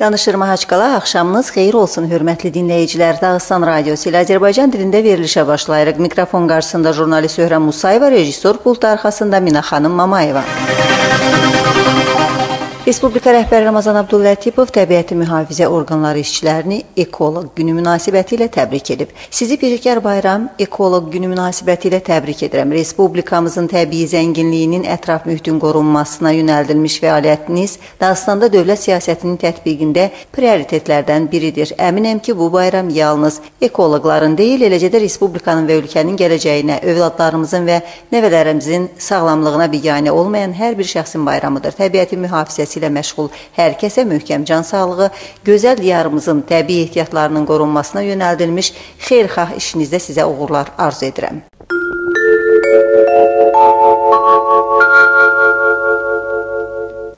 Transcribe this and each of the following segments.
Danışır Mahaçqala, axşamınız xeyir olsun, hörmətli dinləyicilər. Dağıstan Radiosu ilə Azərbaycan dilində verilişə başlayırıq. Mikrofon qarşısında jurnalist Öhrəm Musayeva, rejissor pult arxasında Mina xanım Mamayeva. Respublika rəhbəri Ramazan Abdullatipov təbiəti mühafizə orqanları işçilərini Ekoloq günü münasibəti ilə təbrik edib. Sizi Peşəkar Bayram Ekoloq günü münasibəti ilə təbrik edirəm. Respublikamızın təbii zənginliyinin ətraf mühitin qorunmasına yönəldilmiş fəaliyyətiniz Dağıstanda dövlət siyasətinin tətbiqində prioritetlərdən biridir. Əminəm ki, bu bayram yalnız ekoloqların deyil, eləcə də respublikanın və ölkənin gələcəyinə, övladlarımızın və nəvələrimizin sağlamlığına biganə olmayan hər bir şəxsin bayramıdır. Təbiəti mühafizəsi ilə məşğul hər kəsə möhkəm can sağlığı, gözəl diyarımızın təbii ehtiyatlarının qorunmasına yönəldilmiş xeyirxah işinizdə sizə uğurlar arzu edirəm.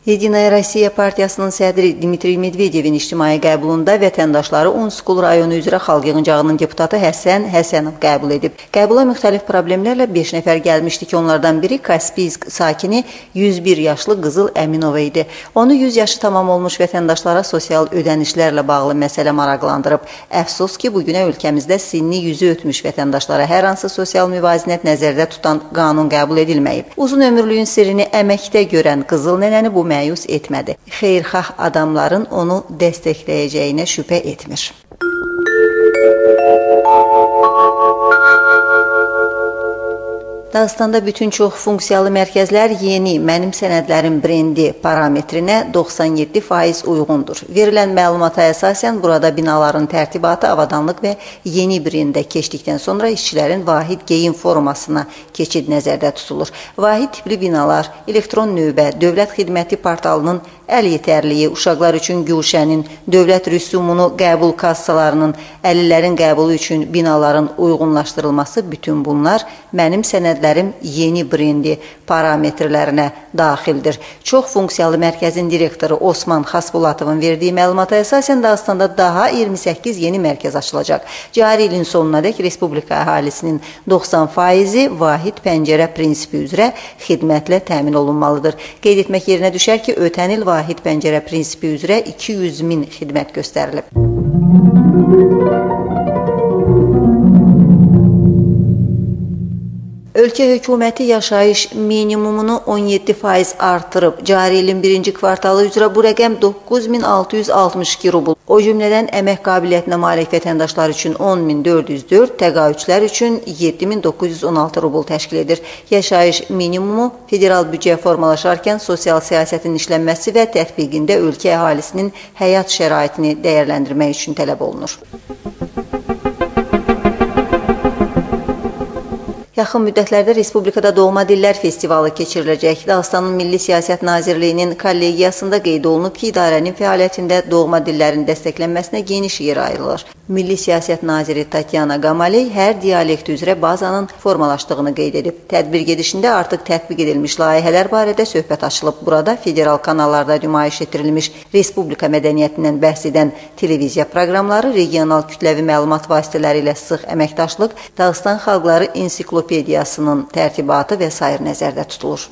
Yedinaya Rusiya Partiyasının sədri Dmitri Medvedevin ictimai qəbulunda vətəndaşları Unskul rayonu üzrə xalq yığıncağının deputatı Həsən Həsənov qəbul edib. Qəbula müxtəlif problemlərlə 5 nəfər gəlmişdi ki, onlardan biri Kaspiysk sakini 101 yaşlı Qızıl Əminova idi. Onu 100 yaşı tamam olmuş vətəndaşlara sosial ödənişlərlə bağlı məsələ maraqlandırıb. Əfsus ki, bu günə ölkəmizdə sinni yüzü ötmüş vətəndaşlara hər hansı sosial müvazinət nəzərdə tutan qanun qəbul edilməyib. Uzun ömürlüyün sirrini əməkdə görən Qızıl nənəni bu mənim məyus etmədi. Xeyirxah adamların onu dəstəkləyəcəyinə şübhə etmir. Dağıstanda bütün çox funksiyalı mərkəzlər yeni mənim sənədlərim brendi parametrinə 97% uyğundur. Verilən məlumata əsasən burada binaların tərtibatı, avadanlıq və yeni brendə keçdikdən sonra işçilərin vahid geyim formasına keçid nəzərdə tutulur. Vahid tipli binalar, elektron növbə, dövlət xidməti portalının əl yetərliyi, uşaqlar üçün güşənin, dövlət rüsumunu qəbul kassalarının, əlillərin qəbulu üçün binaların uyğunlaşdırılması bütün bunlar mənim sənədlərim yeni brendi parametrlərinə daxildir. Çox funksiyalı mərkəzin direktoru Osman Xasbulatovun verdiyi məlumata əsasən Dağıstanda daha 28 yeni mərkəz açılacaq. Cari ilin sonunadək respublika əhalisinin 90%-i vahid pəncərə prinsipi üzrə xidmətlə təmin olunmalıdır. Qeyd etmək yerinə düşər ki, ötən il vahid pəncərə prinsipi üzrə 200 min xidmət göstərilib. Ölkə hökuməti yaşayış minimumunu 17% artırıb. Cari ilin birinci kvartalı üzrə bu rəqəm 9662 rubl. O cümlədən əmək qabiliyyətinə malik vətəndaşlar üçün 10404, təqaüdçülər üçün 7916 rubl təşkil edir. Yaşayış minimumu federal büdcəyə formalaşarkən sosial siyasətin işlənməsi və tətbiqində ölkə əhalisinin həyat şəraitini dəyərləndirmək üçün tələb olunur. Yaxın müddətlərdə Respublikada Doğma Dillər Festivalı keçiriləcək. Dağıstanın Milli Siyasət Nazirliyinin kollegiyasında qeyd olunub ki, idarənin fəaliyyətində doğma dillərin dəstəklənməsinə geniş yer ayrılır. Milli Siyasət Naziri Tatyana Qamaley hər dialekt üzrə bazanın formalaşdığını qeyd edib. Tədbir gedişində artıq tətbiq edilmiş layihələr barədə söhbət açılıb. Burada federal kanallarda nümayiş etdirilmiş respublika mədəniyyətindən bəhs edən televiziya proqramları, regional kütləvi məlumat vasitələri ilə sıx əməkdaşlıq, Dağıstan xalqları ensiklopediyası ensiklopediyasının tərtibatı və s. nəzərdə tutulur.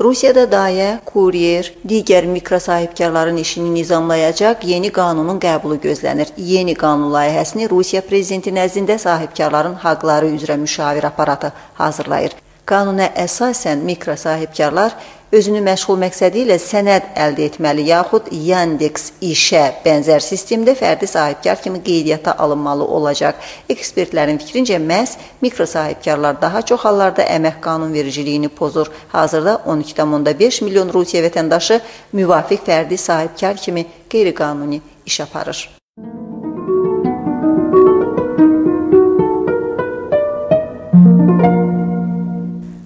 Rusiyada dayə, kuryer, digər mikrosahibkarların işini nizamlayacaq yeni qanunun qəbulu gözlənir. Yeni qanun layihəsini Rusiya prezidenti nəzdində sahibkarların haqları üzrə müşavir aparatı hazırlayır. Qanuna əsasən mikrosahibkarlar özünü məşğul məqsədi ilə sənəd əldə etməli yaxud Yandex işə bənzər sistemdə fərdi sahibkar kimi qeydiyyata alınmalı olacaq. Ekspertlərin fikrincə məhz mikro sahibkarlar daha çox hallarda əmək qanunvericiliyini pozur. Hazırda 12,5 milyon Rusiya vətəndaşı müvafiq fərdi sahibkar kimi qeyri-qanuni iş aparır.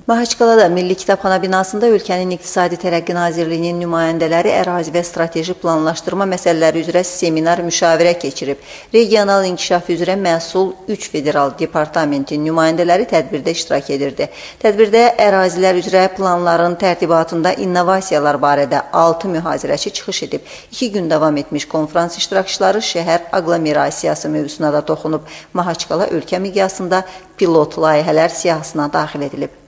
Mahaçqalada Milli Kitabxana binasında ölkənin İqtisadi Tərəqqi Nazirliyinin nümayəndələri ərazi və strateji planlaşdırma məsələləri üzrə seminar müşavirə keçirib. Regional inkişaf üzrə məsul 3 federal departamentin nümayəndələri tədbirdə iştirak edirdi. Tədbirdə ərazilər üzrə planların tərtibatında innovasiyalar barədə 6 mühazirəçi çıxış edib. 2 gün davam etmiş konfrans iştirakçıları şəhər aqlomerasiyası mövzusuna da toxunub. Mahaçqala ölkə miqyasında pilot layihələr siyahısına daxil edilib.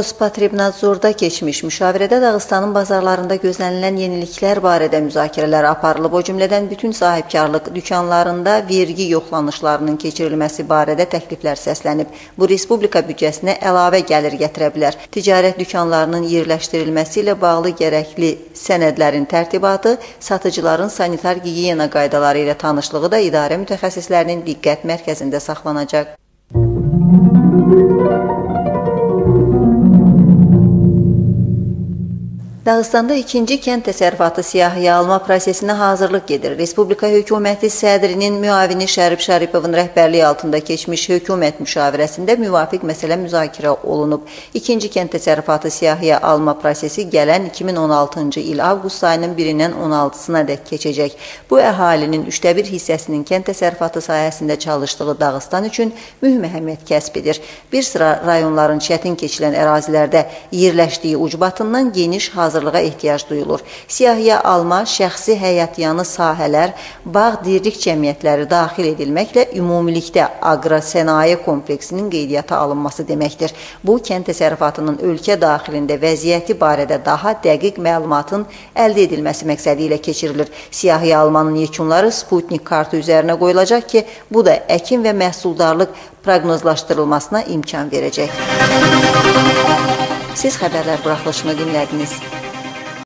Rospotrebnadzorda keçmiş müşavirədə Dağıstanın bazarlarında gözlənilən yeniliklər barədə müzakirələr aparılıb. O cümlədən bütün sahibkarlıq dükanlarında vergi yoxlanışlarının keçirilməsi barədə təkliflər səslənib. Bu respublika büdcəsinə əlavə gəlir gətirə bilər. Ticarət dükanlarının yerləşdirilməsi ilə bağlı gərəkli sənədlərin tərtibatı, satıcıların sanitar gigiyena qaydaları ilə tanışlığı da idarə mütəxəssislərinin diqqət mərkəzində saxlanacaq. Müzik Dağıstanda ikinci kənd təsərrüfatı siyahıya alma prosesinə hazırlıq gedir. Respublika hökuməti sədrinin müavini Şərif Şəripovun rəhbərliyi altında keçmiş hökumət müşavirəsində müvafiq məsələ müzakirə olunub. İkinci kənd təsərrüfatı siyahıya alma prosesi gələn 2016-cı il avqust ayının 1-dən 16-sına dək keçəcək. Bu əhalinin üçdə bir hissəsinin kənd təsərrüfatı sahəsində çalışdığı Dağıstan üçün mühüm əhəmiyyət kəsb edir. Bir sıra rayonların çətin keçilən ərazilərdə yerləşdiyi ucbatından geniş hazırlıq hazırlığa ehtiyac duyulur. Siyahıya alma, şəxsi həyatyanı sahələr, bağ dirlik cəmiyyətləri daxil edilməklə ümumilikdə aqrosənaye kompleksinin qeydiyyata alınması deməkdir. Bu, kənd təsərrüfatının ölkə daxilində vəziyyəti barədə daha dəqiq məlumatın əldə edilməsi məqsədi ilə keçirilir. Siyahıya almanın yekunları Sputnik kartı üzərinə qoyulacaq ki, bu da əkin və məhsuldarlıq proqnozlaşdırılmasına imkan verəcək. Siz xəbərlər buraxılışını dinlədiniz.